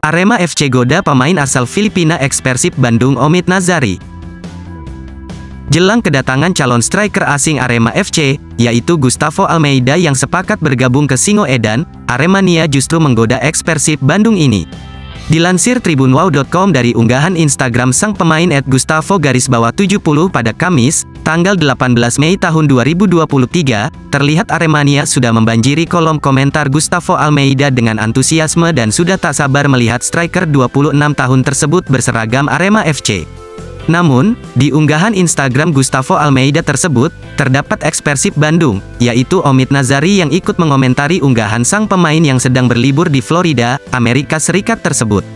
Arema FC goda pemain asal Filipina ex Persib Bandung Omid Nazari. Jelang kedatangan calon striker asing Arema FC, yaitu Gustavo Almeida yang sepakat bergabung ke Singo Edan, Aremania justru menggoda ex Persib Bandung ini. Dilansir tribunwow.com dari unggahan Instagram sang pemain at Gustavo garis bawah 70 pada Kamis, tanggal 18 Mei tahun 2023, terlihat Aremania sudah membanjiri kolom komentar Gustavo Almeida dengan antusiasme dan sudah tak sabar melihat striker 26 tahun tersebut berseragam Arema FC. Namun, di unggahan Instagram Gustavo Almeida tersebut, terdapat ekspersip Bandung, yaitu Omid Nazari yang ikut mengomentari unggahan sang pemain yang sedang berlibur di Florida, Amerika Serikat tersebut.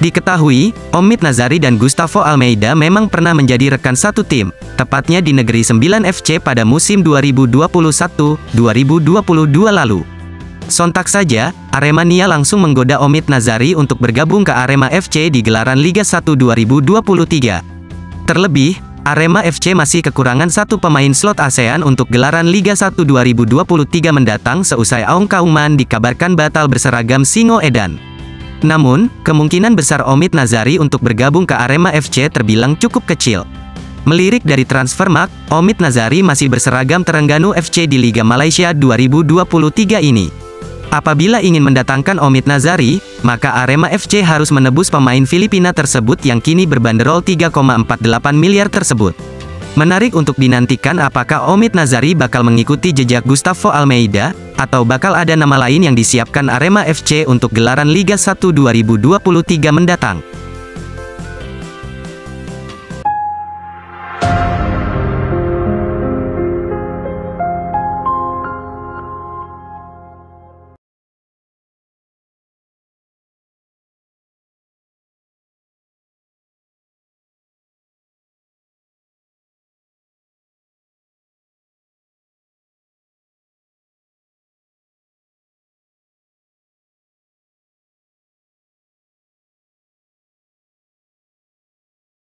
Diketahui, Omid Nazari dan Gustavo Almeida memang pernah menjadi rekan satu tim, tepatnya di Negeri 9 FC pada musim 2021-2022 lalu. Sontak saja, Aremania langsung menggoda Omid Nazari untuk bergabung ke Arema FC di gelaran Liga 1 2023. Terlebih, Arema FC masih kekurangan satu pemain slot ASEAN untuk gelaran Liga 1 2023 mendatang seusai Aung Kauman dikabarkan batal berseragam Singo Edan. Namun, kemungkinan besar Omid Nazari untuk bergabung ke Arema FC terbilang cukup kecil. Melirik dari Transfermarkt, Omid Nazari masih berseragam Terengganu FC di Liga Malaysia 2023 ini. Apabila ingin mendatangkan Omid Nazari, maka Arema FC harus menebus pemain Filipina tersebut yang kini berbanderol 3,48 miliar tersebut. Menarik untuk dinantikan apakah Omid Nazari bakal mengikuti jejak Gustavo Almeida, atau bakal ada nama lain yang disiapkan Arema FC untuk gelaran Liga 1 2023 mendatang.